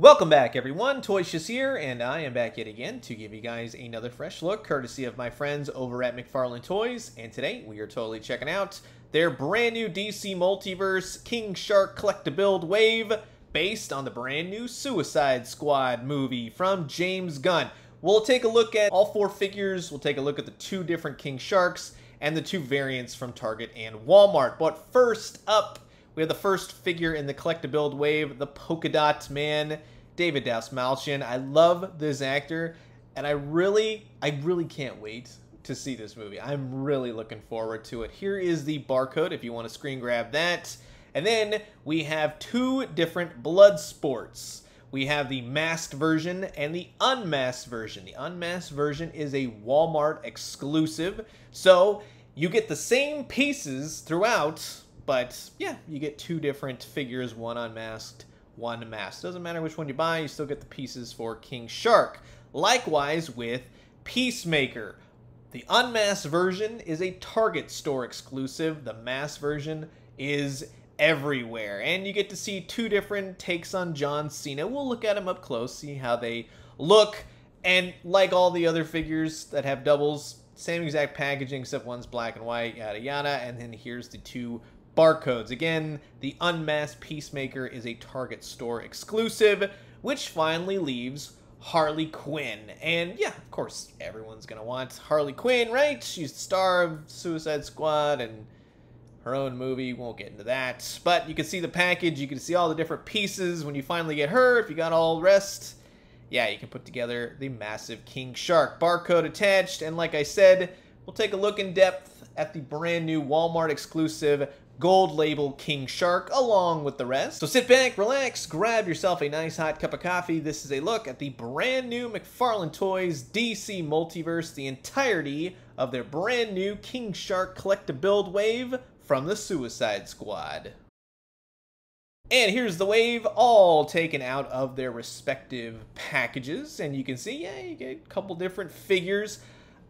Welcome back, everyone. Toyshiz here, and I am back yet again to give you guys another fresh look, courtesy of my friends over at McFarlane Toys. And today, we are totally checking out their brand new DC Multiverse King Shark Collect-A-Build Wave, based on the brand new Suicide Squad movie from James Gunn. We'll take a look at all four figures, we'll take a look at the two different King Sharks, and the two variants from Target and Walmart. But first up, we have the first figure in the Collect-A-Build wave, the Polka Dot Man, David Dastmalchian. I love this actor, and I really, I really can't wait to see this movie. I'm really looking forward to it. Here is the barcode if you want to screen grab that. And then we have two different Bloodsports. We have the masked version and the unmasked version. The unmasked version is a Walmart exclusive. So you get the same pieces throughout, but yeah, you get two different figures, one unmasked, one masked. Doesn't matter which one you buy, you still get the pieces for King Shark. Likewise with Peacemaker. The unmasked version is a Target store exclusive. The masked version is everywhere. And you get to see two different takes on John Cena. We'll look at them up close, see how they look. And like all the other figures that have doubles, same exact packaging except one's black and white, yada yada. And then here's the two barcodes. Again, the Unmasked Peacemaker is a Target store exclusive, which finally leaves Harley Quinn. And yeah, of course, everyone's to want Harley Quinn, right? She's the star of Suicide Squad and her own movie. Won't get into that. But you can see the package. You can see all the different pieces when you finally get her. If you got all the rest, yeah, you can put together the massive King Shark. Barcode attached. And like I said, we'll take a look in depth at the brand new Walmart exclusive gold label King Shark along with the rest. So sit back, relax, grab yourself a nice hot cup of coffee. This is a look at the brand new McFarlane Toys DC Multiverse, the entirety of their brand new King Shark Collect-A-Build wave from the Suicide Squad. And here's the wave, all taken out of their respective packages. And you can see, yeah, you get a couple different figures.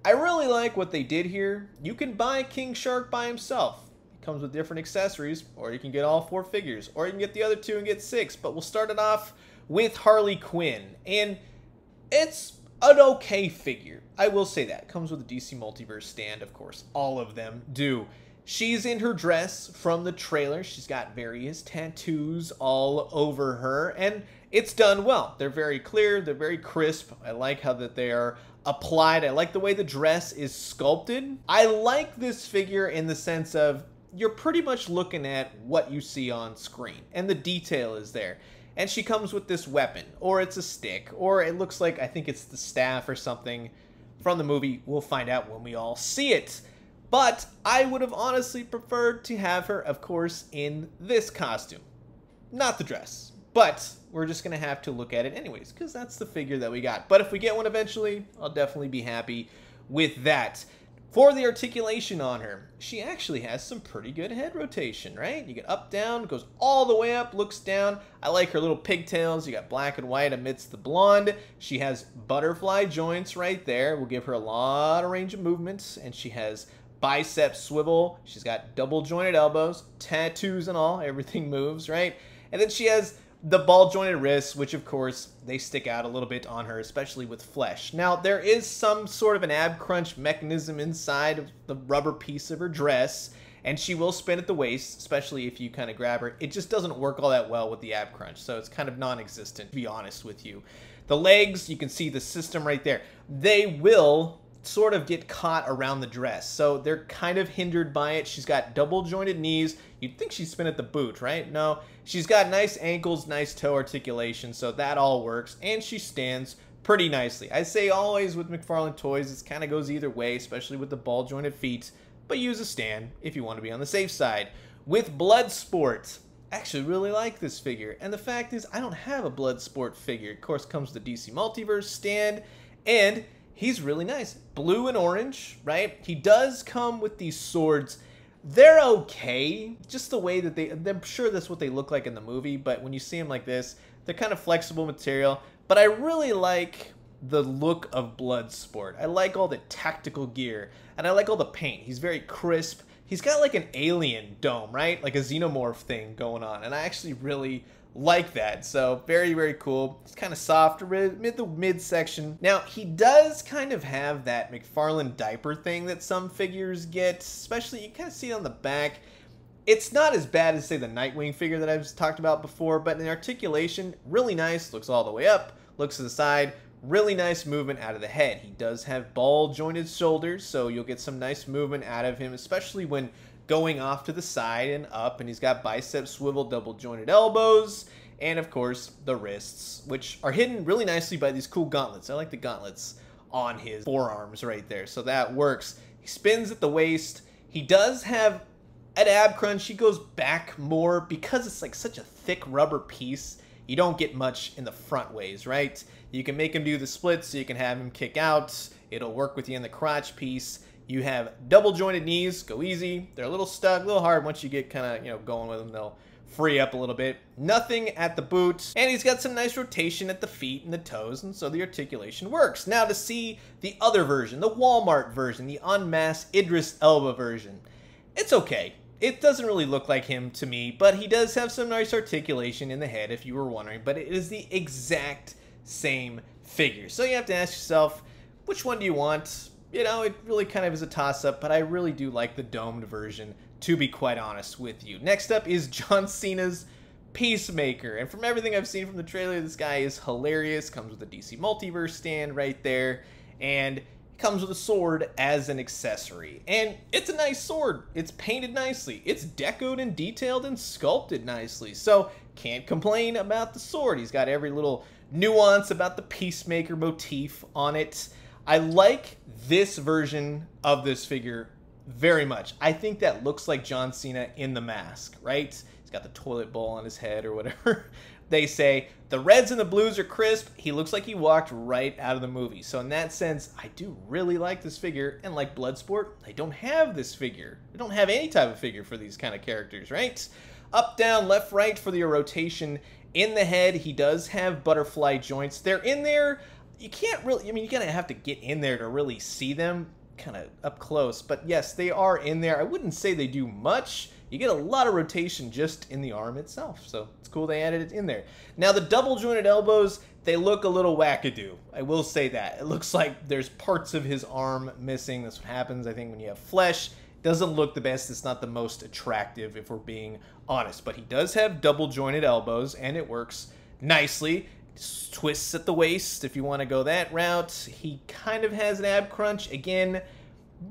I really like what they did here. You can buy King Shark by himself comes with different accessories, or you can get all four figures, or you can get the other two and get six. But we'll start it off with Harley Quinn, and it's an okay figure. I will say that. Comes with a DC Multiverse stand, of course. All of them do. She's in her dress from the trailer. She's got various tattoos all over her, and it's done well. They're very clear, they're very crisp. I like how that they are applied. I like the way the dress is sculpted. I like this figure in the sense of you're pretty much looking at what you see on screen, and the detail is there. And she comes with this weapon, or it's a stick, or it looks like I think it's the staff or something from the movie. We'll find out when we all see it. But I would have honestly preferred to have her, of course, in this costume. Not the dress. But we're just going to have to look at it anyways, because that's the figure that we got. But if we get one eventually, I'll definitely be happy with that. For the articulation on her, she actually has some pretty good head rotation, right? You get up, down, goes all the way up, looks down. I like her little pigtails. You got black and white amidst the blonde. She has butterfly joints right there. Will give her a lot of range of movements. And she has bicep swivel. She's got double jointed elbows, tattoos and all. Everything moves, right? And then she has the ball jointed wrists, which of course they stick out a little bit on her, especially with flesh. Now, there is some sort of an ab crunch mechanism inside of the rubber piece of her dress, and she will spin at the waist, especially if you kind of grab her. It just doesn't work all that well with the ab crunch, so it's kind of non existent, to be honest with you. The legs, you can see the system right there. They will sort of get caught around the dress. So they're kind of hindered by it. She's got double jointed knees. You'd think she'd spin at the boot, right? No. She's got nice ankles, nice toe articulation, so that all works. And she stands pretty nicely. I say always with McFarlane Toys, it kind of goes either way, especially with the ball jointed feet. But use a stand if you want to be on the safe side. With Bloodsport, I actually really like this figure. And the fact is, I don't have a Bloodsport figure. Of course, comes the DC Multiverse stand, and he's really nice. Blue and orange, right? He does come with these swords. They're okay, just the way that they, I'm sure that's what they look like in the movie, but when you see them like this, they're kind of flexible material. But I really like the look of Bloodsport. I like all the tactical gear, and I like all the paint. He's very crisp. He's got like an alien dome, right? Like a xenomorph thing going on, and I actually really like that. So very, very cool. It's kind of soft, mid the mid section. Now, he does kind of have that McFarlane diaper thing that some figures get, especially you kind of see it on the back. It's not as bad as, say, the Nightwing figure that I've talked about before, but in articulation, really nice, looks all the way up, looks to the side, really nice movement out of the head. He does have ball jointed shoulders, so you'll get some nice movement out of him, especially when going off to the side and up, and he's got bicep swivel, double jointed elbows, and of course the wrists, which are hidden really nicely by these cool gauntlets. I like the gauntlets on his forearms right there, so that works. He spins at the waist. He does have an ab crunch. He goes back more because it's like such a thick rubber piece. You don't get much in the front ways, right? You can make him do the splits, so you can have him kick out. It'll work with you in the crotch piece. You have double jointed knees, go easy. They're a little stuck, a little hard once you get kind of, you know, going with them. They'll free up a little bit. Nothing at the boot, and he's got some nice rotation at the feet and the toes, and so the articulation works. Now to see the other version, the Walmart version, the unmasked Idris Elba version, it's okay. It doesn't really look like him to me, but he does have some nice articulation in the head, if you were wondering, but it is the exact same figure. So you have to ask yourself, which one do you want? You know, it really kind of is a toss up, but I really do like the domed version, to be quite honest with you. Next up is John Cena's Peacemaker. And from everything I've seen from the trailer, this guy is hilarious. Comes with a DC Multiverse stand right there. And comes with a sword as an accessory. And it's a nice sword. It's painted nicely. It's decoed and detailed and sculpted nicely. So can't complain about the sword. He's got every little nuance about the Peacemaker motif on it. I like this version of this figure very much. I think that looks like John Cena in the mask, right? He's got the toilet bowl on his head or whatever. they say the reds and the blues are crisp. He looks like he walked right out of the movie. So in that sense, I do really like this figure. And like Bloodsport, they don't have this figure. They don't have any type of figure for these kind of characters, right? Up, down, left, right for the rotation. In the head, he does have butterfly joints. They're in there you can't really. I mean, you're gonna have to get in there to really see them kind of up close. But yes, they are in there. I wouldn't say they do much. You get a lot of rotation just in the arm itself, so it's cool they added it in there. Now the double jointed elbows, they look a little wackadoo. I will say that. It looks like there's parts of his arm missing. That's what happens, I think, when you have flesh. Doesn't look the best. It's not the most attractive, if we're being honest. But he does have double jointed elbows, and it works nicely twists at the waist if you want to go that route. He kind of has an ab crunch. Again,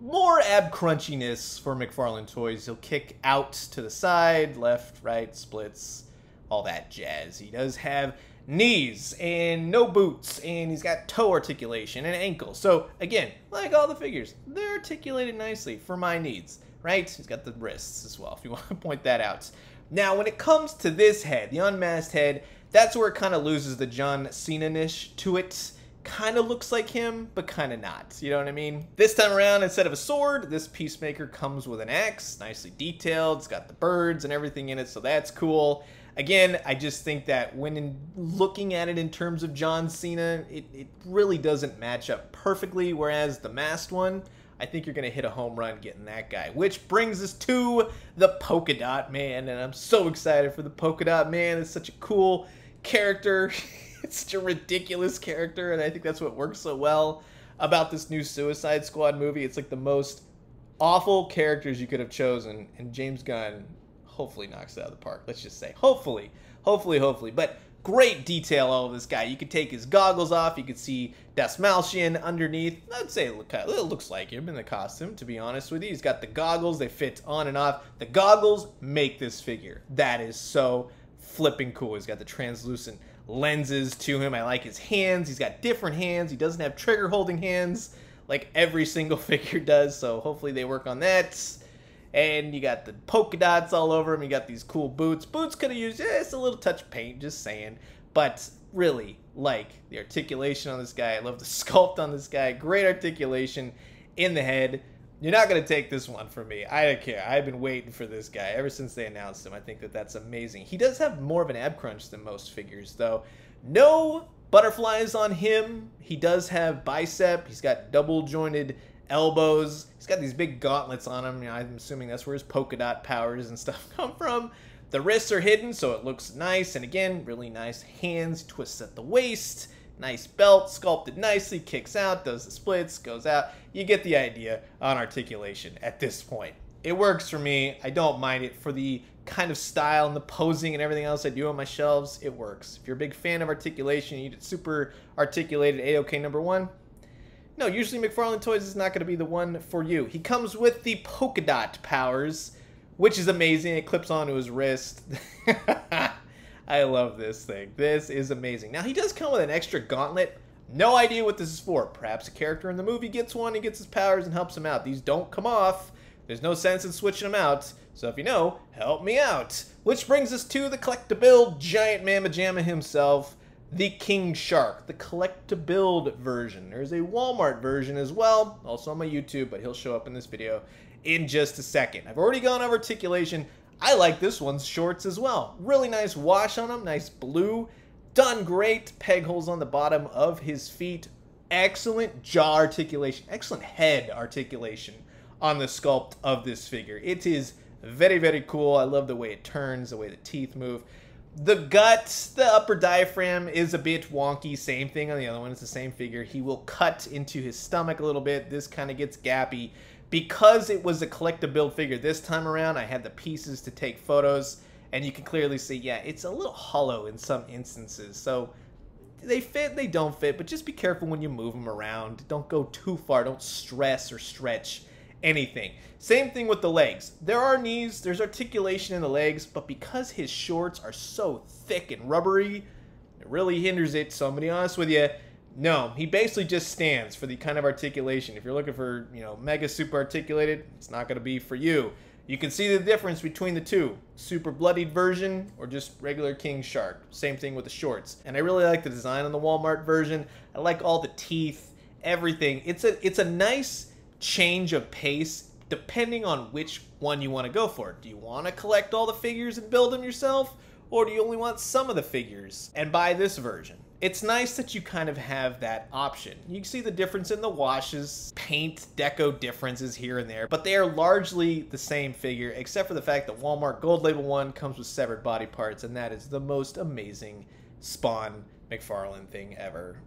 more ab crunchiness for McFarlane Toys. He'll kick out to the side, left, right, splits, all that jazz. He does have knees and no boots, and he's got toe articulation and ankle. So, again, like all the figures, they're articulated nicely for my needs, right? He's got the wrists as well, if you want to point that out. Now, when it comes to this head, the unmasked head, that's where it kind of loses the John Cena-ish to it. Kind of looks like him, but kind of not. You know what I mean? This time around, instead of a sword, this Peacemaker comes with an axe, nicely detailed. It's got the birds and everything in it, so that's cool. Again, I just think that when looking at it in terms of John Cena, it, it really doesn't match up perfectly, whereas the masked one, I think you're going to hit a home run getting that guy. Which brings us to the Polka Dot Man, and I'm so excited for the Polka Dot Man. It's such a cool character. it's such a ridiculous character, and I think that's what works so well about this new Suicide Squad movie. It's like the most awful characters you could have chosen, and James Gunn hopefully knocks it out of the park. Let's just say, hopefully, hopefully, hopefully. But great detail all of this guy. You could take his goggles off. You could see Dastmalchian underneath. I'd say it, look, it looks like him in the costume, to be honest with you. He's got the goggles. They fit on and off. The goggles make this figure. That is so flipping cool. He's got the translucent lenses to him. I like his hands. He's got different hands. He doesn't have trigger holding hands like every single figure does. So hopefully they work on that. And you got the polka dots all over him. You got these cool boots. Boots could have used just a little touch of paint, just saying. But really like the articulation on this guy. I love the sculpt on this guy. Great articulation in the head. You're not going to take this one from me. I don't care. I've been waiting for this guy ever since they announced him. I think that that's amazing. He does have more of an ab crunch than most figures, though. No butterflies on him. He does have bicep. He's got double jointed elbows. He's got these big gauntlets on him. You know, I'm assuming that's where his polka dot powers and stuff come from. The wrists are hidden, so it looks nice. And again, really nice hands, twists at the waist. Nice belt, sculpted nicely, kicks out, does the splits, goes out. You get the idea on articulation at this point. It works for me. I don't mind it for the kind of style and the posing and everything else I do on my shelves. It works. If you're a big fan of articulation, you need super articulated A-OK number one. No, usually McFarlane Toys is not going to be the one for you. He comes with the polka dot powers, which is amazing. It clips onto his wrist. I love this thing. This is amazing. Now, he does come with an extra gauntlet. No idea what this is for. Perhaps a character in the movie gets one and gets his powers and helps him out. These don't come off. There's no sense in switching them out. So if you know, help me out. Which brings us to the collectible giant mamma jamma himself, the King Shark, the collectible version. There's a Walmart version as well, also on my YouTube, but he'll show up in this video in just a second. I've already gone over articulation. I like this one's shorts as well. Really nice wash on them, nice blue. Done great. Peg holes on the bottom of his feet. Excellent jaw articulation. Excellent head articulation on the sculpt of this figure. It is very, very cool. I love the way it turns, the way the teeth move. The gut, the upper diaphragm is a bit wonky. Same thing on the other one. It's the same figure. He will cut into his stomach a little bit. This kind of gets gappy because it was a collectible figure this time around, I had the pieces to take photos, and you can clearly see, yeah, it's a little hollow in some instances. So they fit, they don't fit, but just be careful when you move them around. Don't go too far. Don't stress or stretch anything. Same thing with the legs. There are knees, there's articulation in the legs, but because his shorts are so thick and rubbery, it really hinders it. So I'm to be honest with you, no, he basically just stands for the kind of articulation. If you're looking for, you know, mega super articulated, it's not to be for you. You can see the difference between the two. Super bloodied version or just regular king shark. Same thing with the shorts. And I really like the design on the Walmart version. I like all the teeth, everything. It's a it's a nice change of pace depending on which one you want to go for. Do you want to collect all the figures and build them yourself? Or do you only want some of the figures and buy this version? it's nice that you kind of have that option. You can see the difference in the washes, paint, deco differences here and there, but they are largely the same figure, except for the fact that Walmart Gold Label 1 comes with severed body parts, and that is the most amazing Spawn McFarlane thing ever.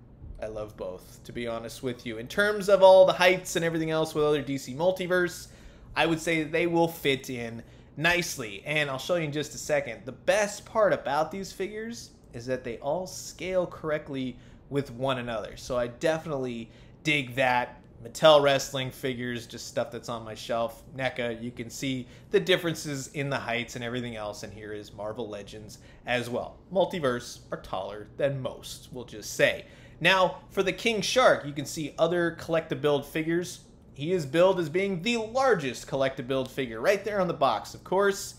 I love both, to be honest with you. In terms of all the heights and everything else with other DC Multiverse, I would say they will fit in nicely, and I'll show you in just a second. The best part about these figures is that they all scale correctly with one another. So I definitely dig that. Mattel Wrestling figures, just stuff that's on my shelf. NECA, you can see the differences in the heights and everything else. And here is Marvel Legends as well. Multiverse are taller than most, we'll just say. Now, for the King Shark, you can see other collectible figures. He is billed as being the largest collectible figure right there on the box, of course.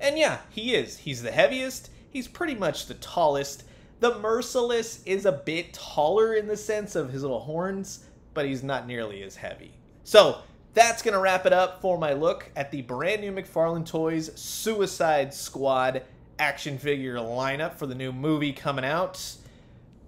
And yeah, he is. He's the heaviest he's pretty much the tallest. The Merciless is a bit taller in the sense of his little horns, but he's not nearly as heavy. So that's going to wrap it up for my look at the brand new McFarlane Toys Suicide Squad action figure lineup for the new movie coming out.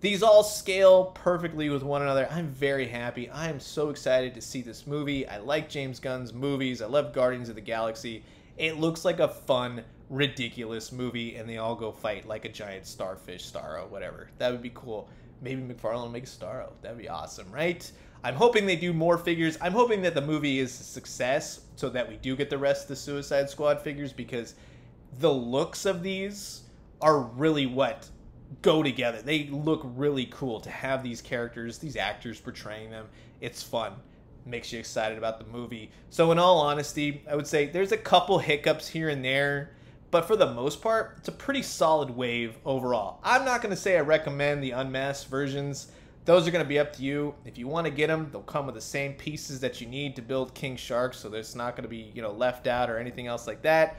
These all scale perfectly with one another. I'm very happy. I am so excited to see this movie. I like James Gunn's movies. I love Guardians of the Galaxy. It looks like a fun ridiculous movie and they all go fight like a giant starfish, Starro, whatever. That would be cool. Maybe McFarlane makes Starro. That'd be awesome, right? I'm hoping they do more figures. I'm hoping that the movie is a success so that we do get the rest of the Suicide Squad figures because the looks of these are really what go together. They look really cool to have these characters, these actors portraying them. It's fun. Makes you excited about the movie. So in all honesty, I would say there's a couple hiccups here and there but for the most part, it's a pretty solid wave overall. I'm not going to say I recommend the unmasked versions. Those are going to be up to you. If you want to get them, they'll come with the same pieces that you need to build King Shark, so there's not going to be, you know, left out or anything else like that.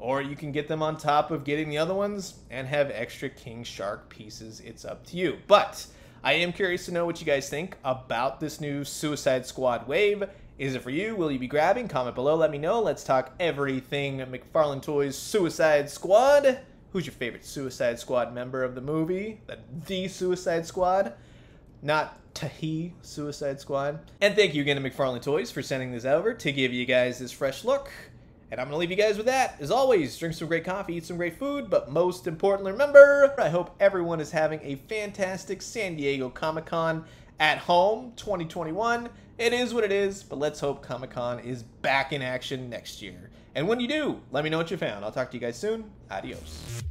Or you can get them on top of getting the other ones and have extra King Shark pieces. It's up to you. But I am curious to know what you guys think about this new Suicide Squad wave. Is it for you? Will you be grabbing? Comment below, let me know. Let's talk everything McFarlane Toys Suicide Squad. Who's your favorite Suicide Squad member of the movie? The, the Suicide Squad? Not Tahi Suicide Squad. And thank you again to McFarlane Toys for sending this over to give you guys this fresh look And I'm going to leave you guys with that. As always, drink some great coffee, eat some great food, but most importantly, remember, I hope everyone is having a fantastic San Diego Comic-Con at home 2021. It is what it is, but let's hope Comic-Con is back in action next year. And when you do, let me know what you found. I'll talk to you guys soon. Adios.